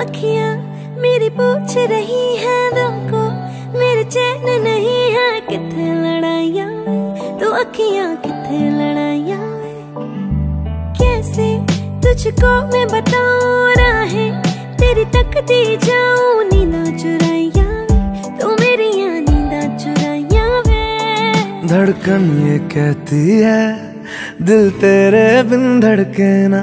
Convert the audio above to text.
अखियाँ मेरी पूछ रही है दिल को मेरे चैन नहीं है किथे लड़ाइया तो अखियाँ किथे लड़ाइया कैसे तुझको मैं बताऊँ है? तेरी तकती जाऊँ नींदा चुराइया तू मेरी नींदा चुराइया वे धड़कन ये कहती है, दिल तेरे बिन धड़के ना